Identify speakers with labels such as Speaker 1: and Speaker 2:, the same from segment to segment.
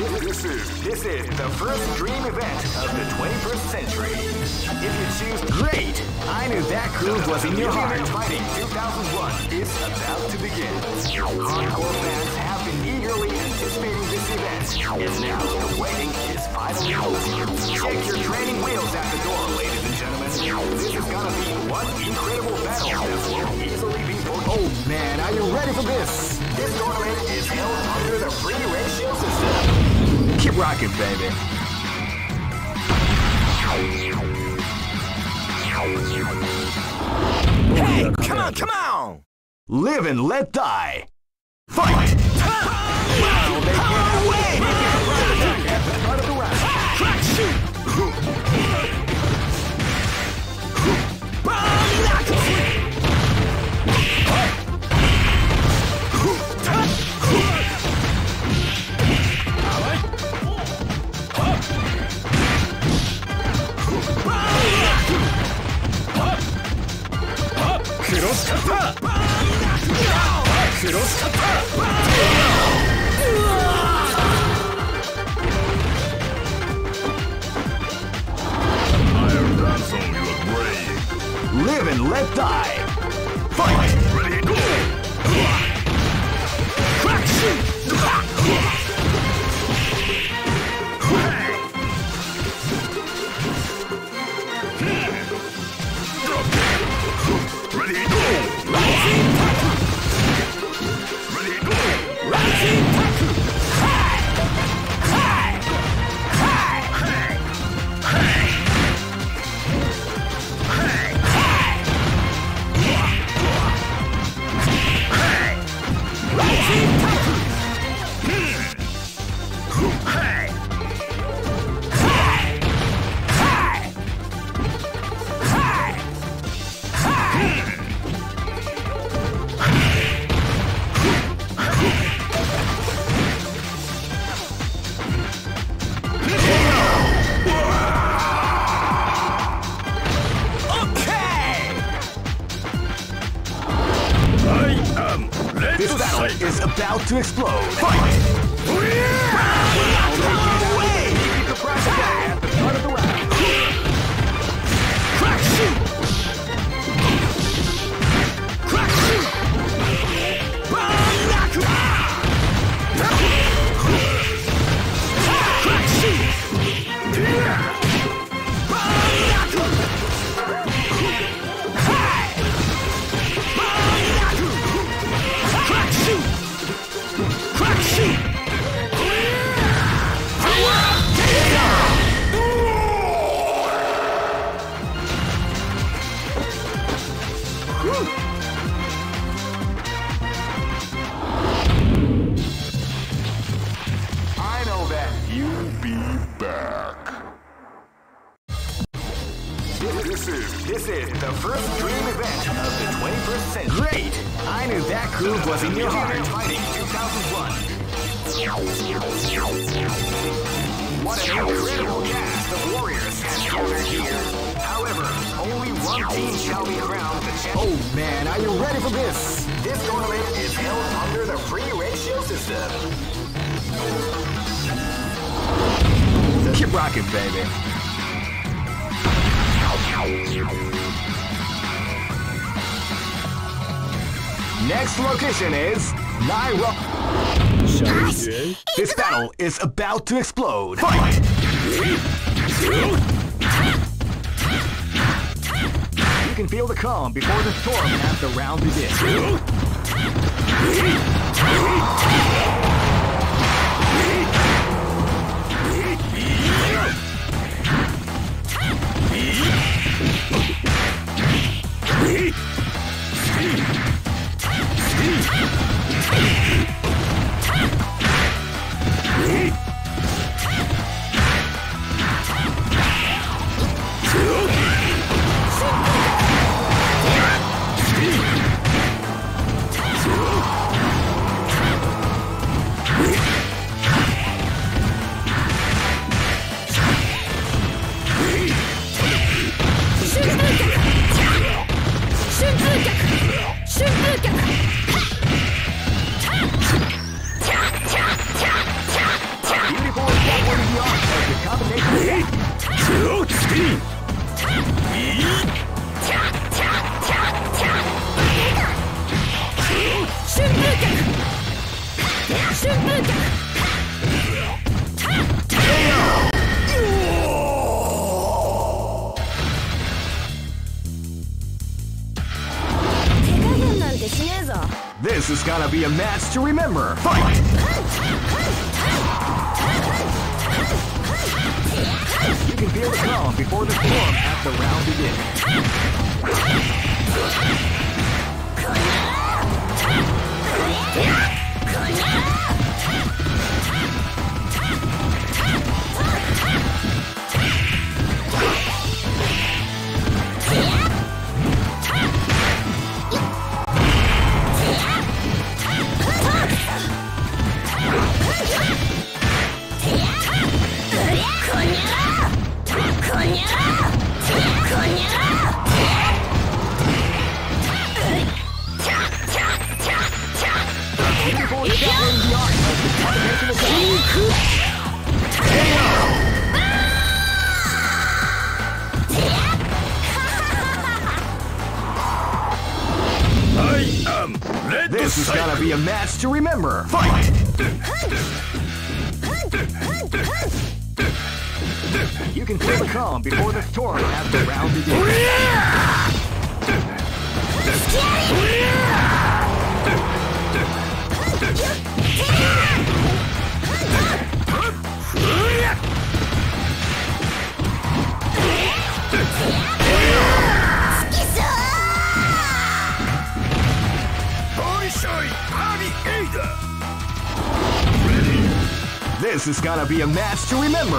Speaker 1: This is this is the first dream event of the 21st century. If you choose great, I knew that groove was in your heart. Fighting 2001 is about to begin. Hardcore fans have been eagerly anticipating this event, and now the waiting is finally over. Check your training wheels at the door, ladies and gentlemen. This is gonna be one incredible battle that will easily be voted. Oh man, are you ready for this? This tournament is held under the free ratio system. Keep rocking, baby. Hey, come on, come on! Live and let die. Fight! Cross cutter! Cross cutter!
Speaker 2: Iron Ransom, you are brave.
Speaker 1: Live and let die. Fight!
Speaker 2: Ready, go!
Speaker 1: Crack rocking, baby. Next location is Nairo. This battle is about to explode. Fight! You can feel the calm before the storm as the round begins. Hey! match to remember. Fight! You can feel calm before the storm at the round begins. to remember.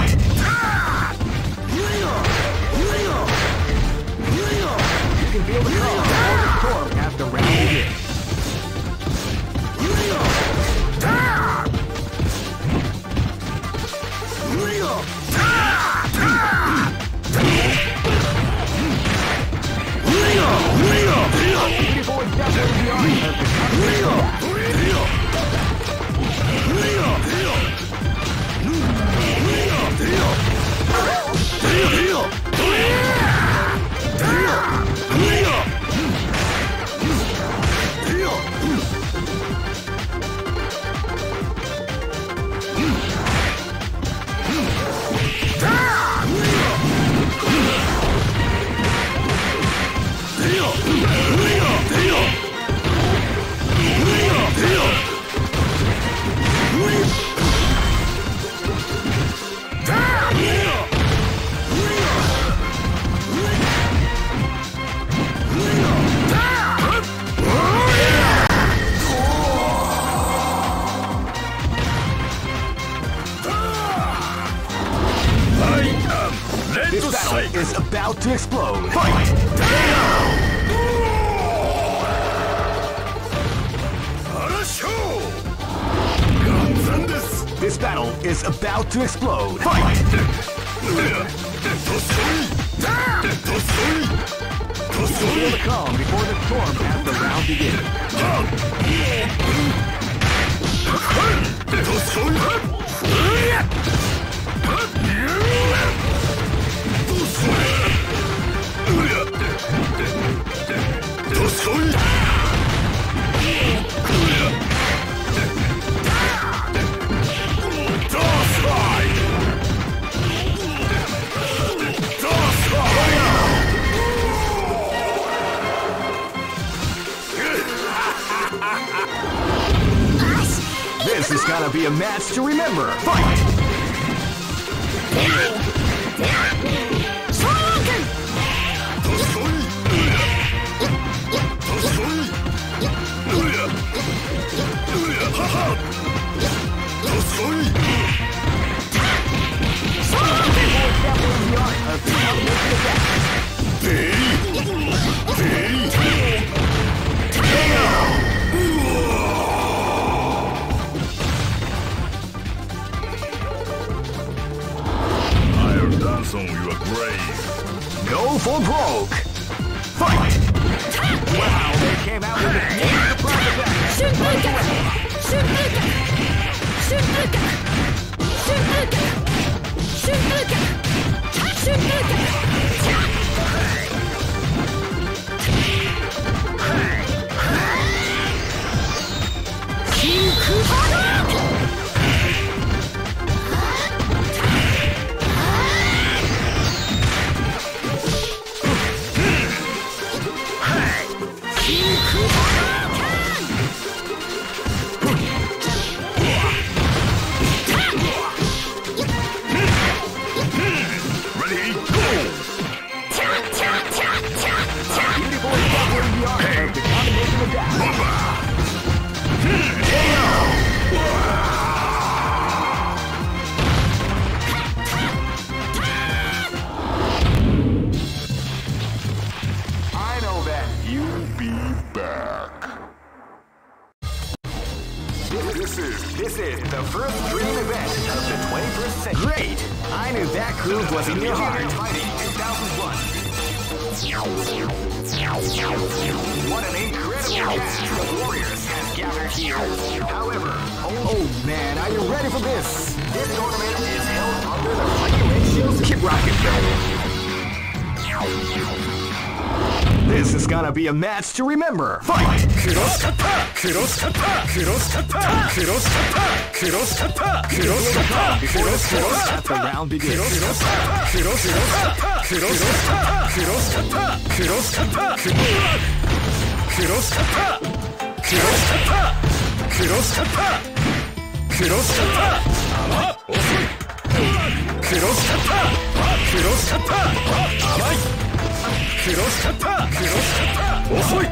Speaker 2: grave.
Speaker 1: Go for broke. Fight! Wow, they came out with a damn surprise Shoot! Shunbuka! Shoot! Shunbuka! Shoot! Shunbuka! Shoot! Shunbuka! A match to remember. Fight!
Speaker 2: クロスカッタークロスカッタークロスカッタークロスカッタークロスカッタークロスカッタークロスカッパー
Speaker 1: at the round
Speaker 2: クロスカッタークロスカッタークロスカッタークロスカッタークロスカッタークロスカッタークロスカッタークロスカッタークロスカッターあ遅いクロスカッタークロスカッター甘いクロスカッタークロスカッター遅い。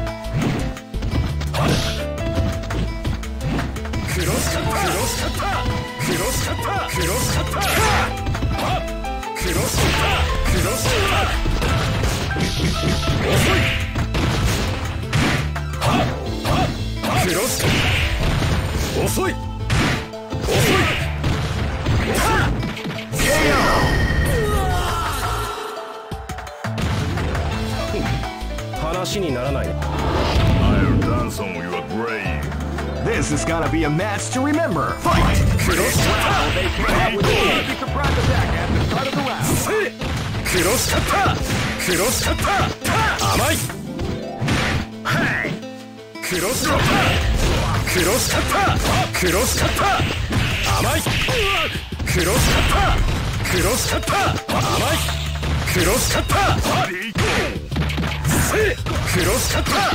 Speaker 2: クロスカッタークロスカッタークロスカッタークロスカッタークロスカッタークロスカッター遅い。ははクロスカッター遅い。遅い
Speaker 3: 話にならない
Speaker 2: I'll dance on your grave
Speaker 1: This is gonna be a match to remember. Fight!
Speaker 2: クロスカッター
Speaker 1: They came out with a surprise attack at the start of the round.
Speaker 2: せクロスカッタークロスカッター甘いはいクロスカッタークロスカッタークロスカッター甘いクロスカッタークロスカッター甘いクロスカッターせクロスカッター。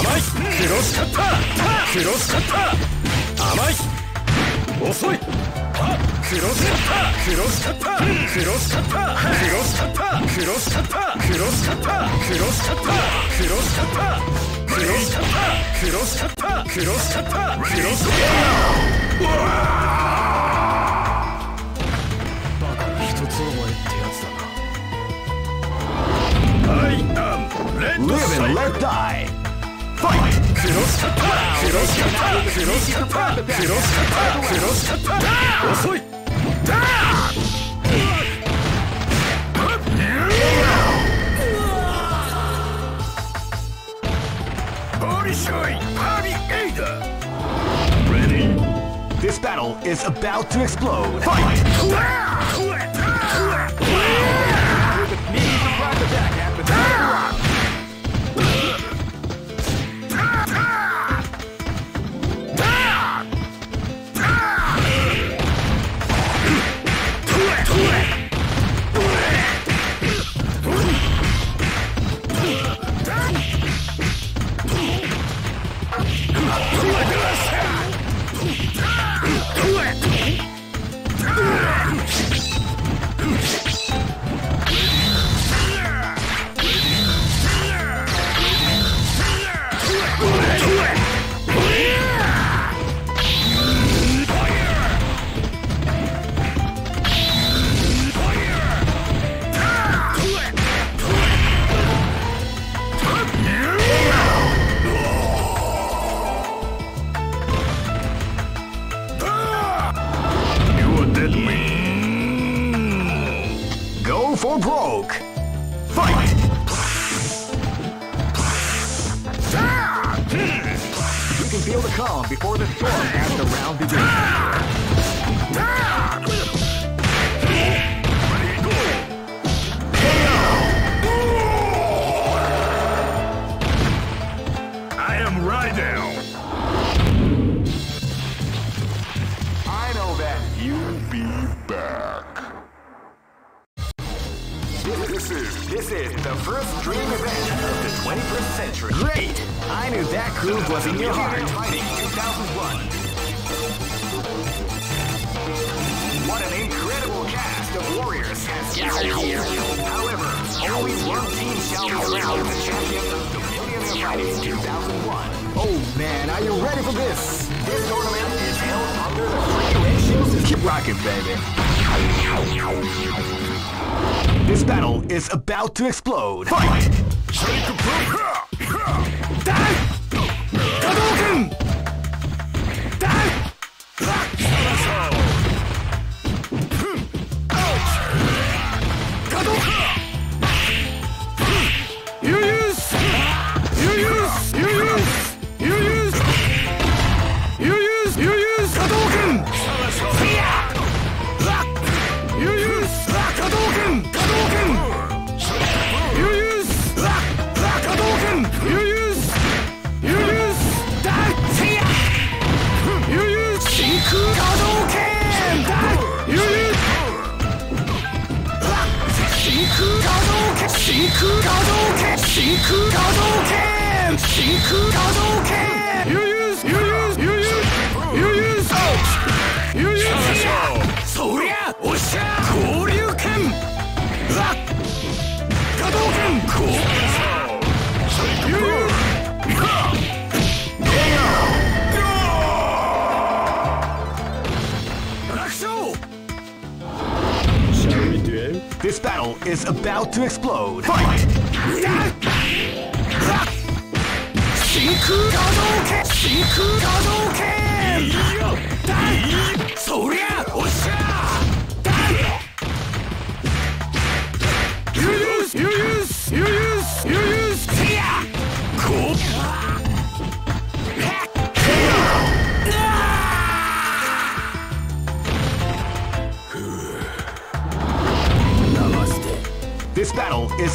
Speaker 2: 甘い。クロスカッター。クロスカッター。甘い。遅い。クロスカッター。クロスカッター。クロスカッター。クロスカッター。クロスカッター。クロスカッター。クロスカッター。クロスカッター。クロスカッター。クロスカッター。クロスカッター。クロスカッ
Speaker 3: 一
Speaker 2: I am Red
Speaker 1: Live and let die! Fight!
Speaker 2: Party Ada! Ready? This battle
Speaker 1: is about to explode! Fight! Fight. However, only one team shall be crowned the champion of the Millionaire Fighting 2001. Oh man, are you ready for this? This tournament is held under the free ratio system. Keep rocking, baby. This battle is about to explode. Fight! Hadouken! Is about to explode. Fight!
Speaker 2: Shinku Hadouken! Shinku Hadouken! Soria! Osha!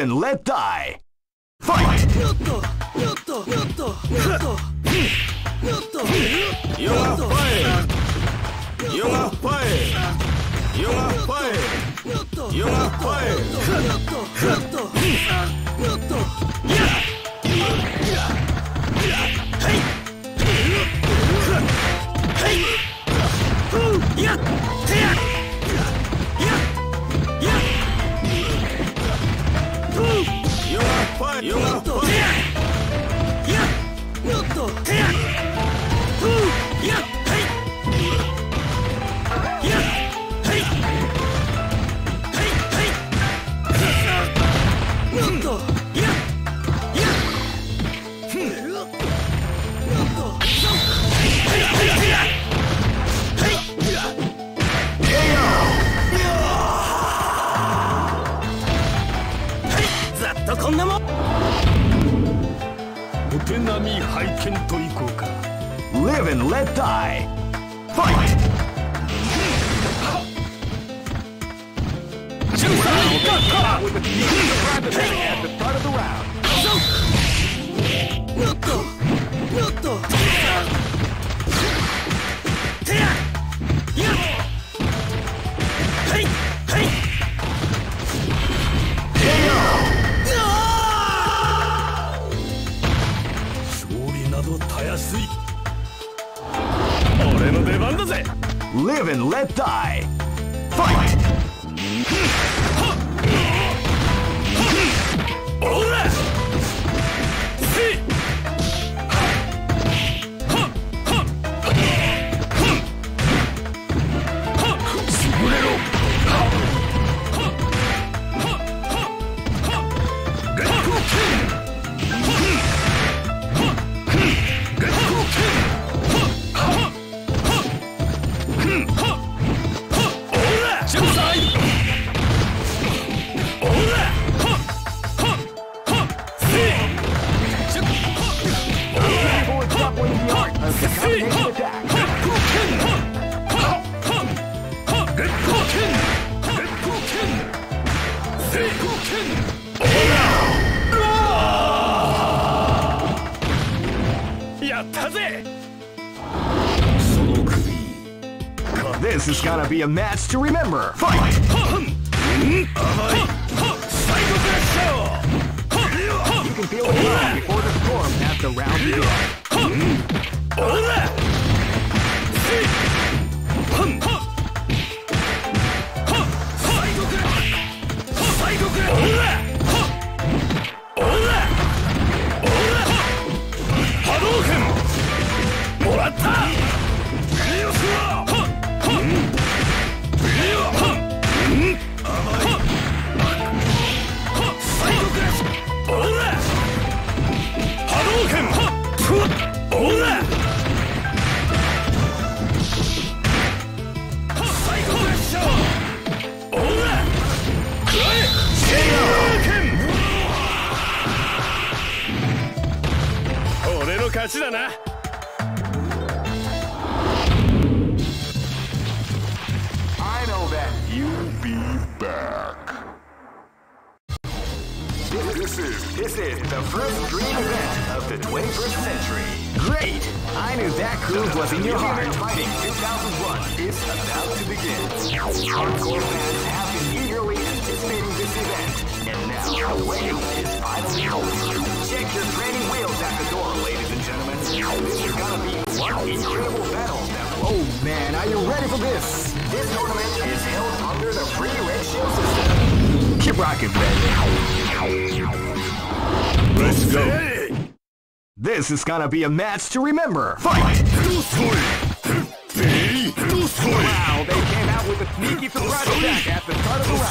Speaker 1: and let die! Fight! You're a fire! You're a fire! You're a fire! You're a fire! A match to remember. Fight! You can feel the before the storm round. Incredible battle that Oh man, are you ready for this? This tournament is held under the free ratio system. Keep rocking, baby.
Speaker 3: Let's go.
Speaker 1: This is gonna be a match to remember. Fight! Wow, they came out with a sneaky surprise attack at the start of the round.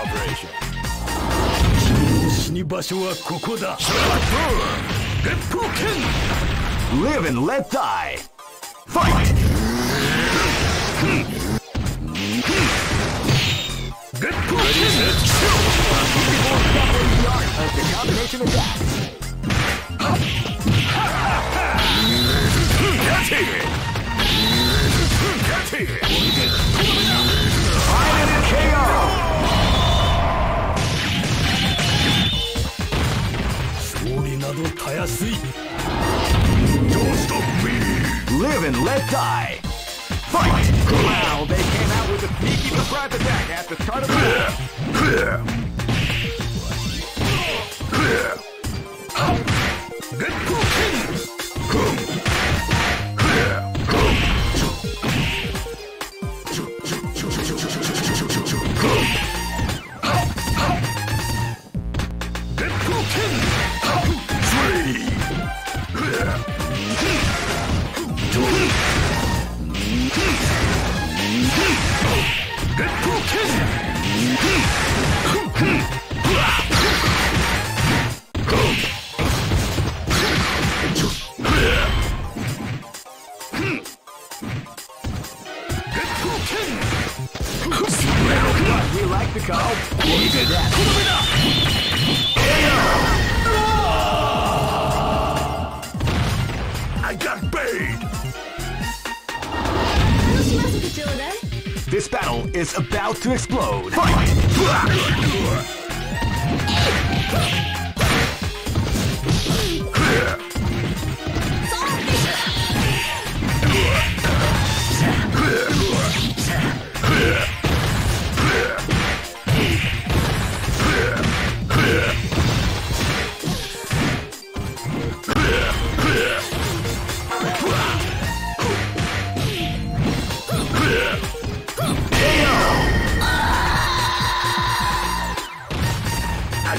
Speaker 3: operation.
Speaker 2: 死に場所はここだ烈風剣
Speaker 1: Live and let die. Fight!
Speaker 2: 烈風剣
Speaker 1: Of the combination attack. And let die. Fight! Wow, they came out with a sneaky surprise attack at the start of the round.
Speaker 2: 烈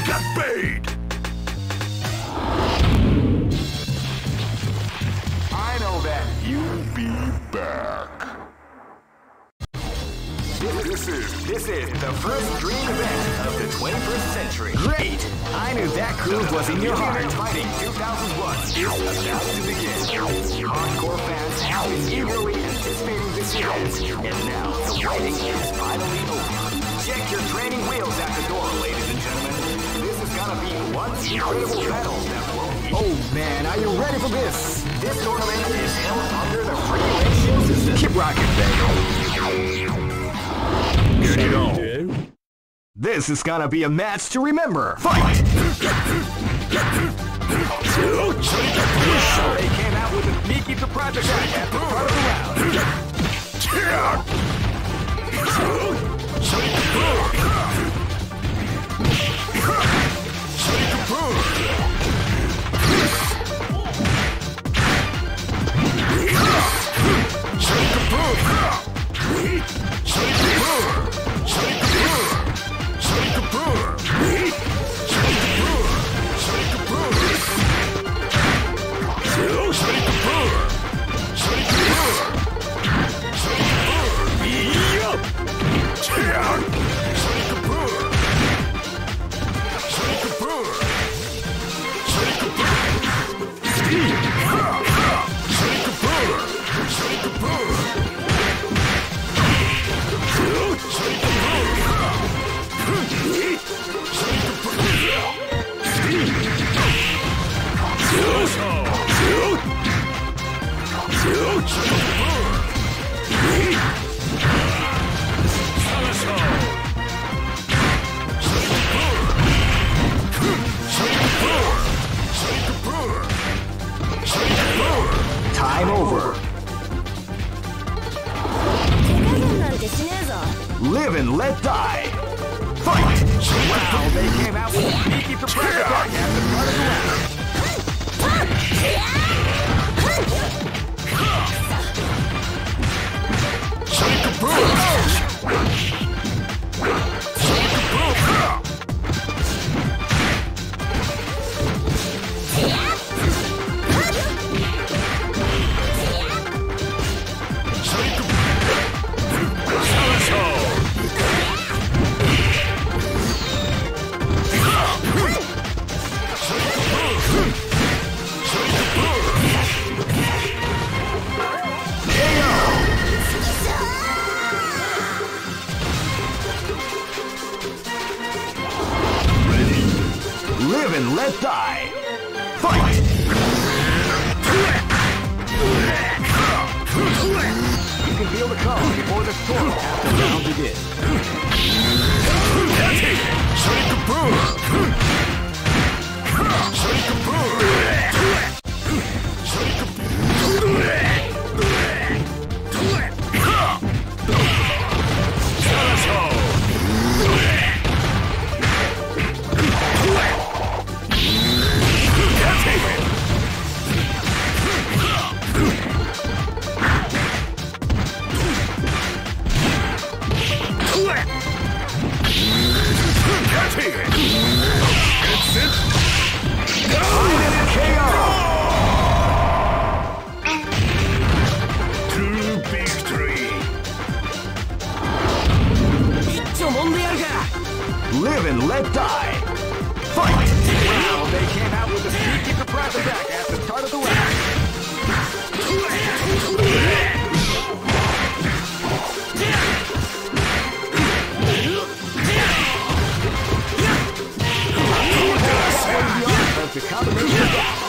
Speaker 3: got bait. I
Speaker 1: know that you'll be back. This, is this is the first dream event of the 21st century. Great! I knew that groove was in your heart. Fighting 2001 is about to begin. Hardcore fans have been eagerly anticipating this event, and now the waiting is finally over. Check your training wheels at the door, ladies. One incredible battle that will. Oh man, are you ready for this? This tournament is held under the free system. Keep rocking, baby.
Speaker 3: Get it on.
Speaker 1: This is gonna be a match to remember. Fight! They came out with a sneaky surprise attack at the start of the round. Yeah! Time over. Live and let die. Fight! Wow, they came out with a sneaky surprise attack at the start of the round. Live and let die. Fight! You can feel the calm before the storm as the round begins. Live die. Fight! Wow, they came out with a sneaky surprise attack at the start of the round. Of the combination attack.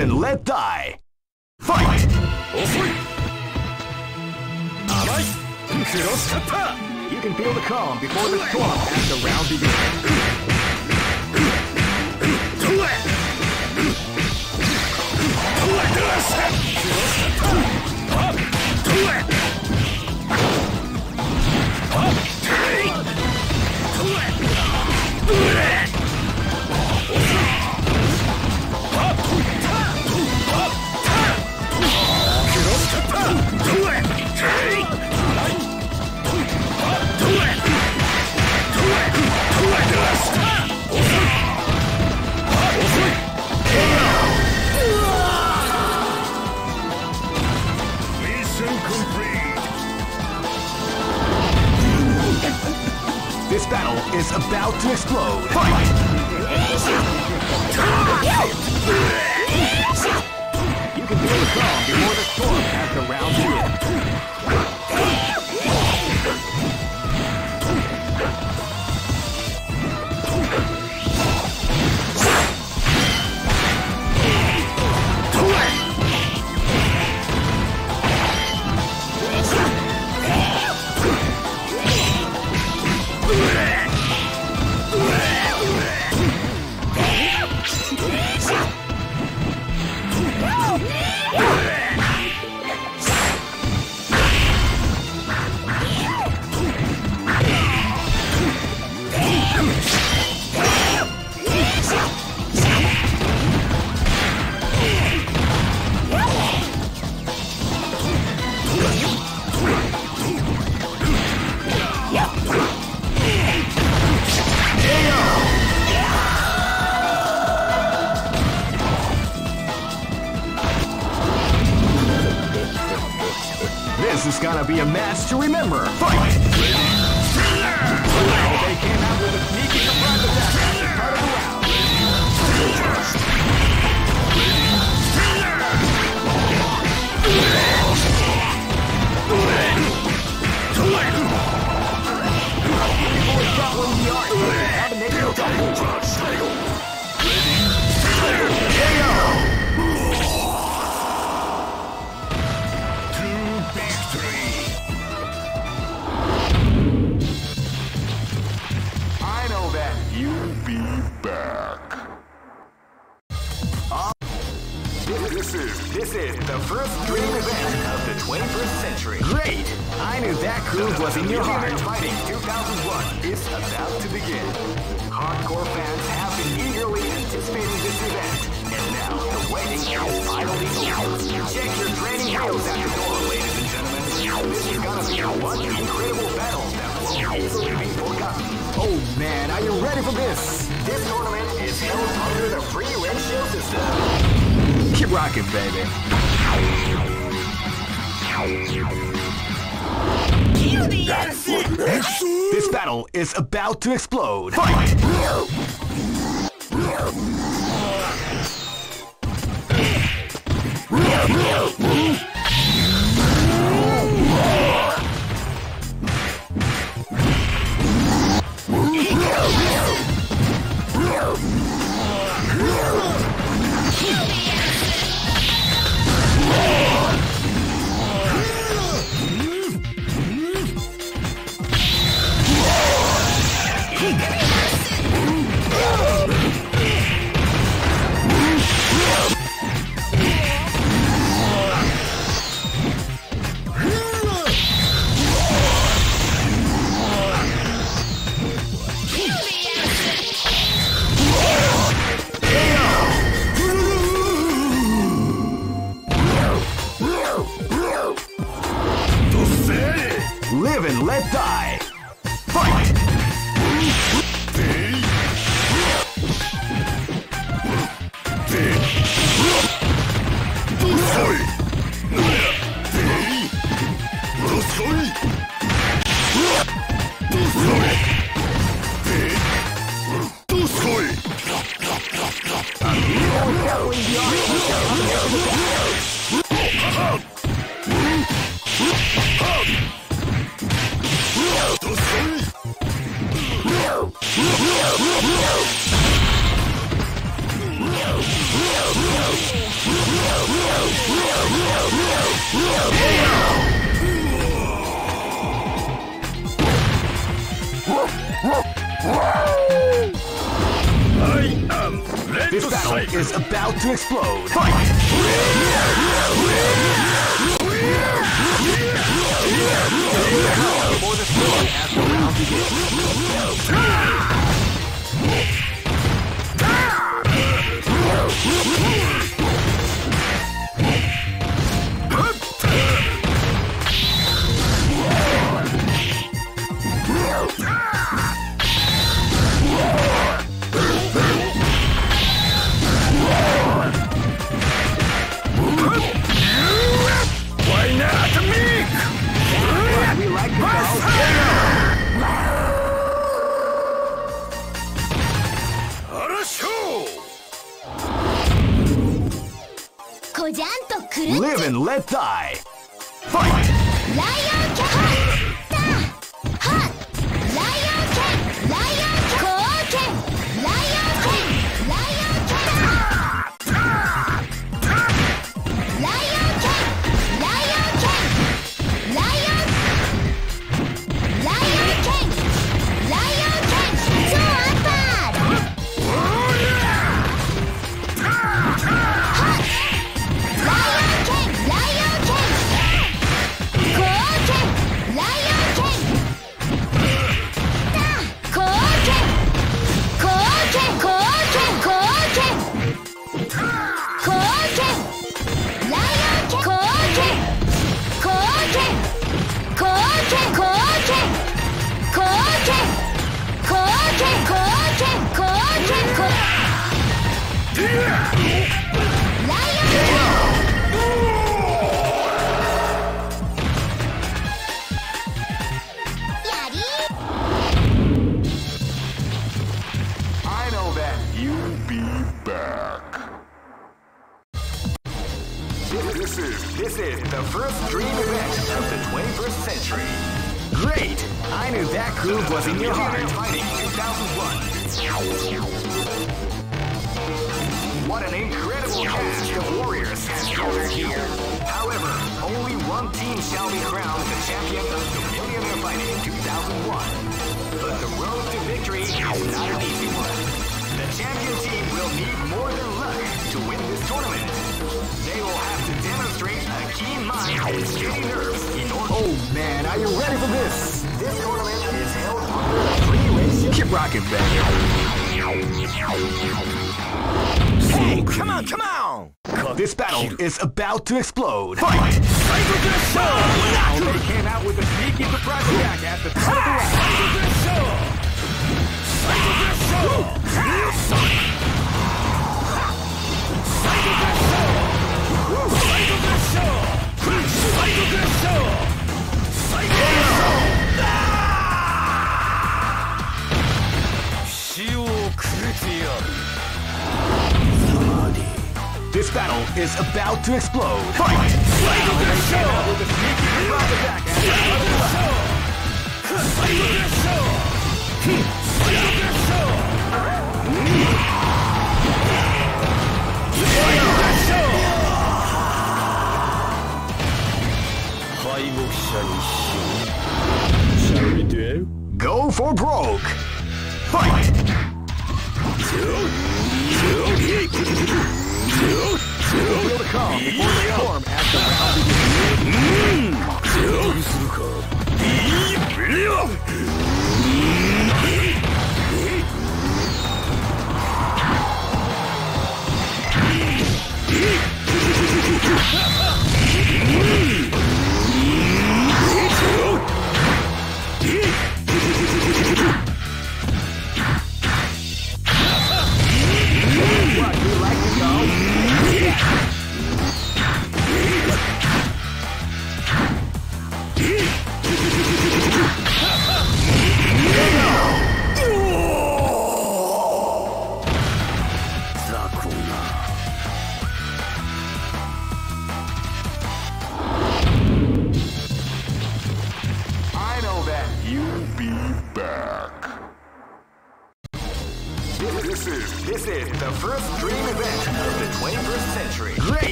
Speaker 1: and let die. Fight! You can feel the calm before the storm as the round begins. battle is about to explode. Fight! You can feel the before the storm round two. match to remember. Live and let die! Here. However, only one team shall be crowned the champion of the Millionaire Fight in 2001. But the road to victory is not an easy one. The champion team will need more than luck to win this tournament. They will have to demonstrate a keen mind and steady nerves in order. Oh man, are you ready for this? This tournament is held on the. Keep rocking, man. Hey, come on, come on! This battle is about to explode. Fight! Cyber They came out with a sneaky surprise attack at the top. Of the round. Cyber Cyber Cyber Cyber this battle is about to explode. Fight!
Speaker 2: Shall we do?
Speaker 1: Go for broke! Fight!
Speaker 2: Ha ha!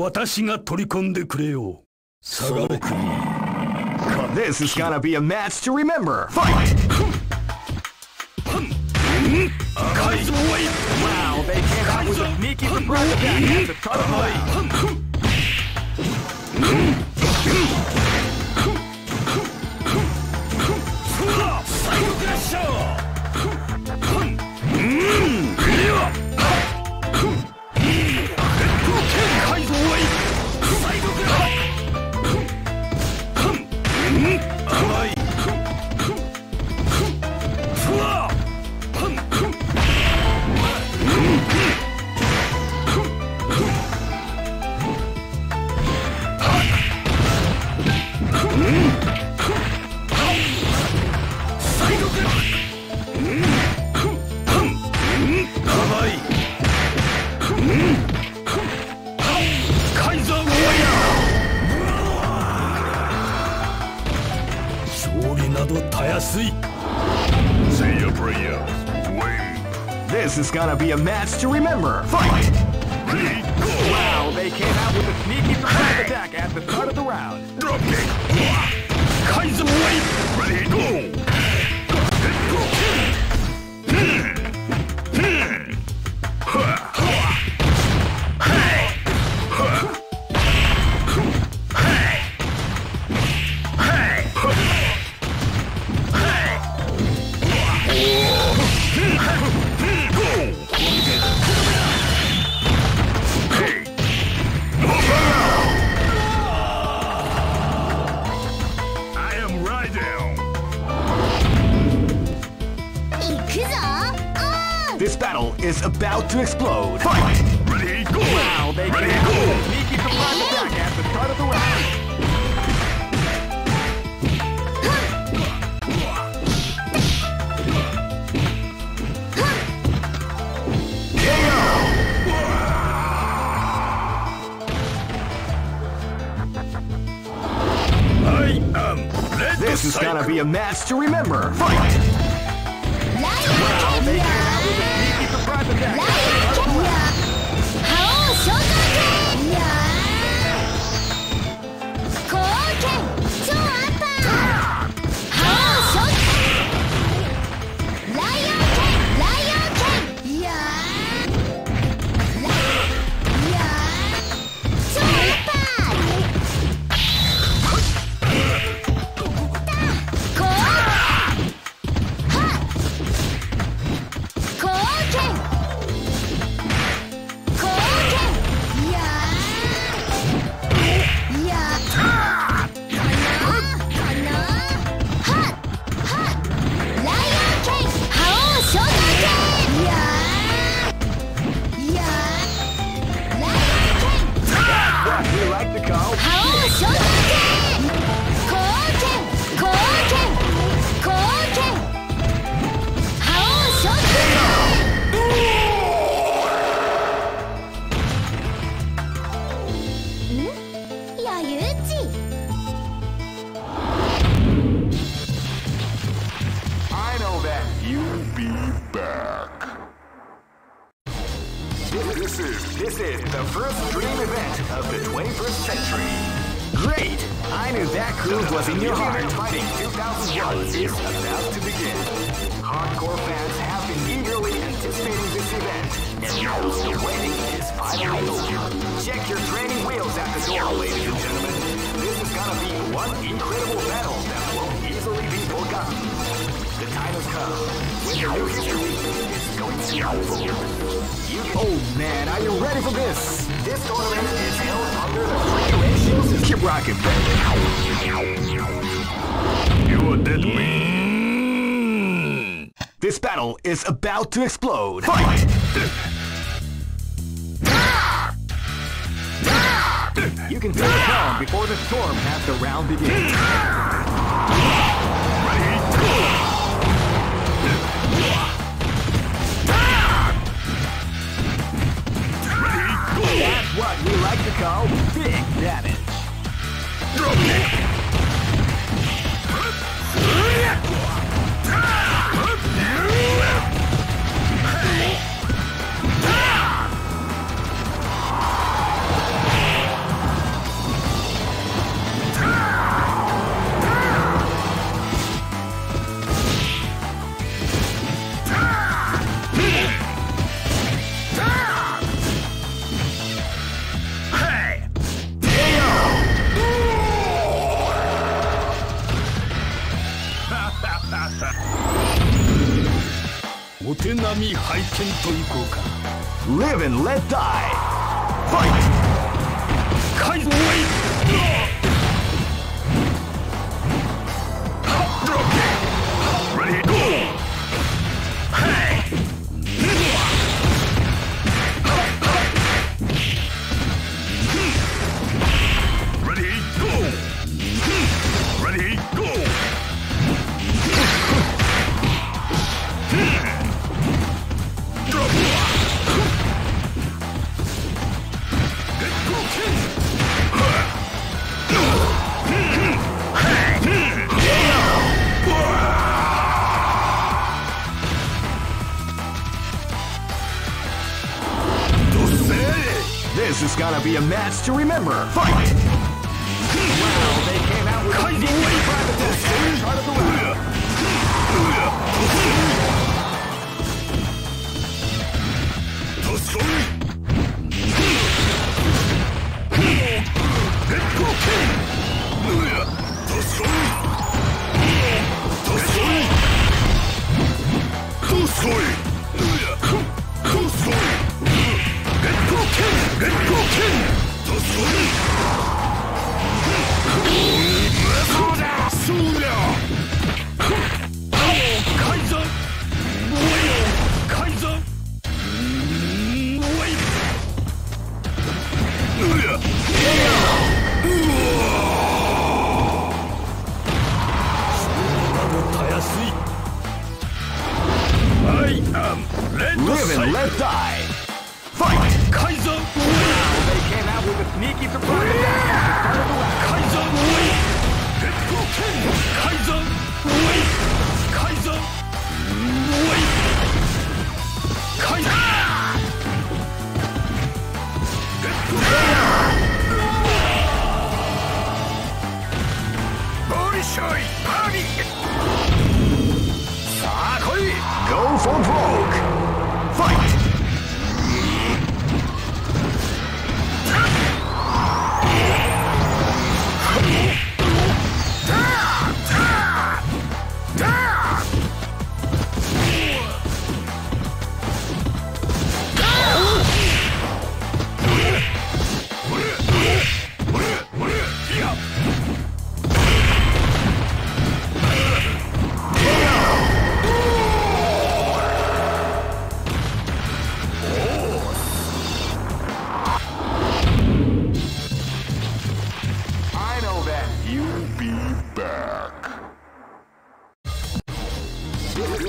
Speaker 2: 私が取り込んでくれよう。下がれ君。
Speaker 1: This is gonna be a match to remember. Fight! Kaizo Wave! Wow, they came out with a sneaky surprise attack at the top of the round. be a match to remember. Fight! Wow, they came out with a sneaky surprise attack at the start of the round.
Speaker 4: Dropkick!
Speaker 2: Kaiser Wave!
Speaker 4: Ready, go!
Speaker 1: to explode. Fight! You can stay calm before the storm has the round
Speaker 5: begin. That's
Speaker 1: what we like to call
Speaker 2: big damage. 並み拝見といこうか
Speaker 1: Live and let die. To remember. Fight! Wow, they came out with a sneaky surprise attack at the of the round.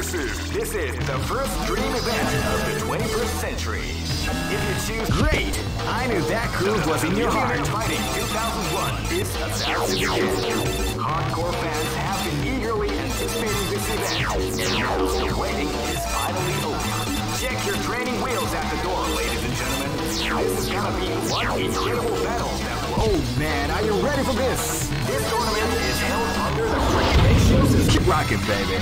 Speaker 1: This is this is the first dream event of the 21st century. If you choose great, I knew that groove was in your heart. Fighting 2001 is about to begin. Hardcore fans have been eagerly anticipating this event, and now the waiting is finally over. Check your training wheels at the door, ladies and gentlemen. This is gonna be one incredible battle. That oh man, are you ready for this? This tournament is held under the system. Keep rocking, baby.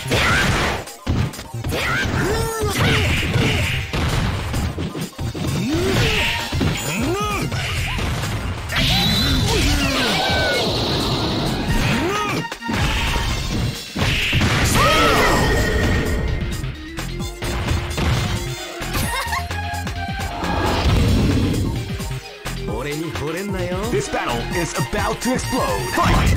Speaker 1: This battle
Speaker 6: is about to
Speaker 4: explode. Fight!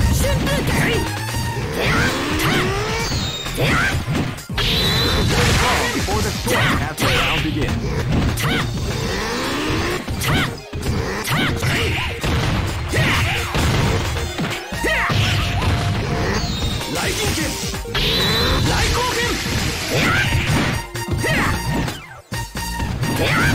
Speaker 4: Before the
Speaker 6: storm after round
Speaker 1: begins. Lightning Kick! Lightning Kick!